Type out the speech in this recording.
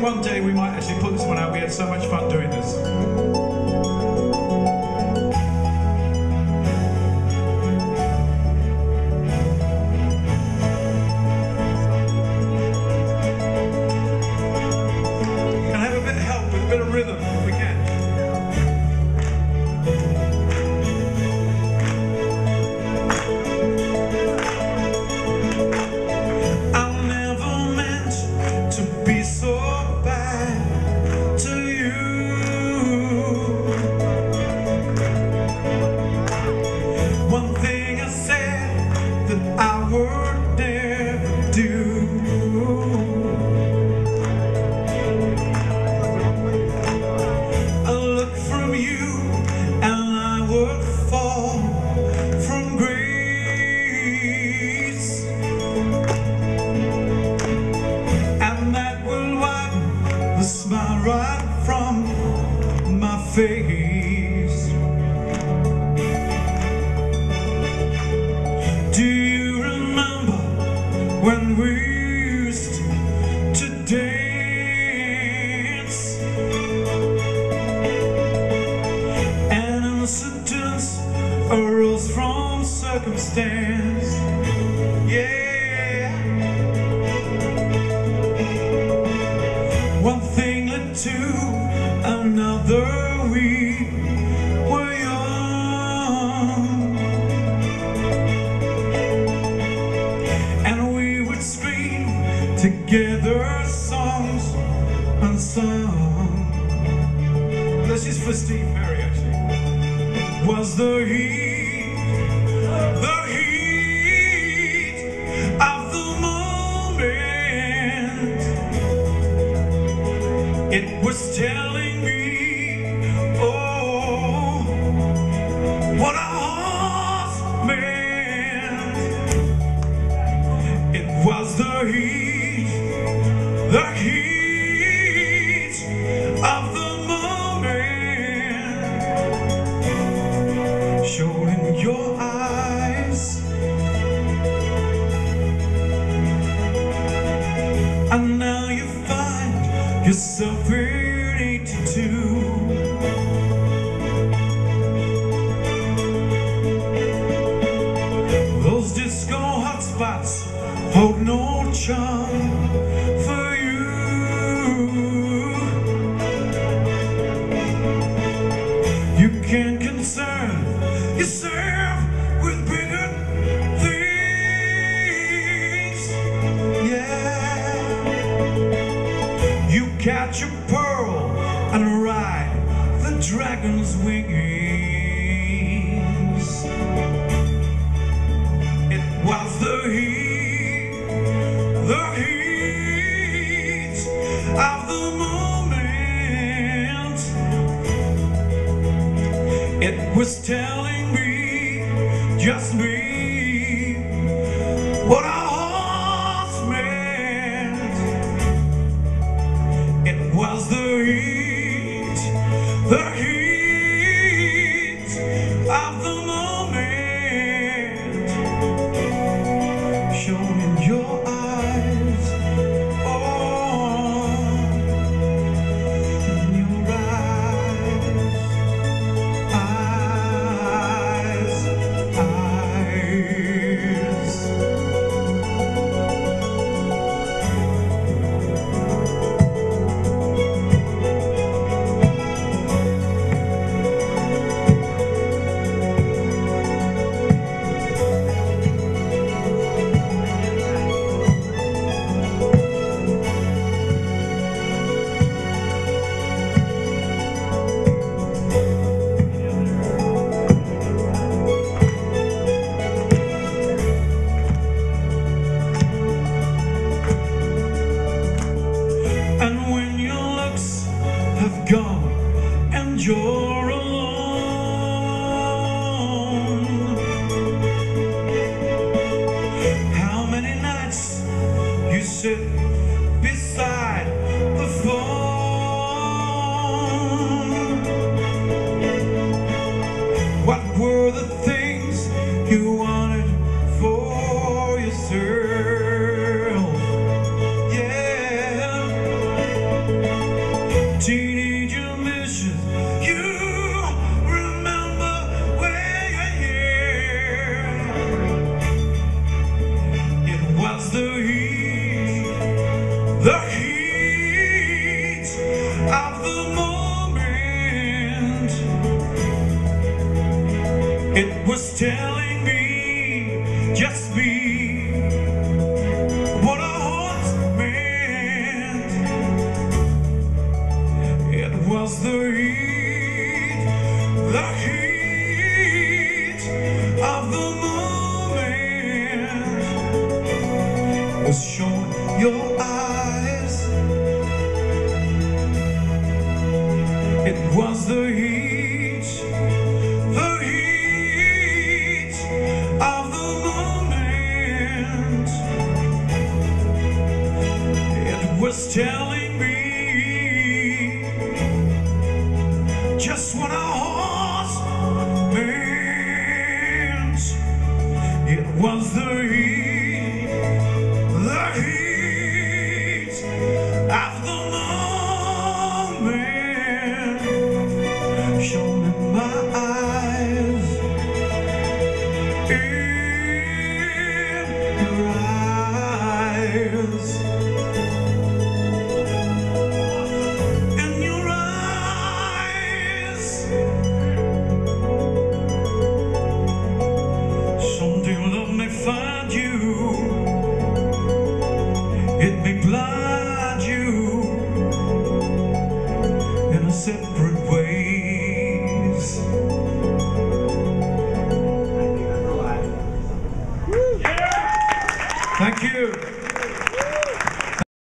one day we might actually put this one out. We had so much fun doing this. From my face. Do you remember when we used to dance? An incident arose from circumstance. Thing led to another. We were young, and we would scream together songs unsung. This is for Steve Perry, actually. Was the heat, the It hold no charm for you. You can concern yourself with bigger things. Yeah. You catch a pearl and ride the dragon's wings. Of the moment. It was telling me, just me, you're alone, how many nights you sit beside the phone? What were the things you wanted for yourself? Yeah. The heat of the moment. It was telling me, just me, what a heart meant. It was the heat, the heat of the moment. It was showing your telling me just what a horse means. It was the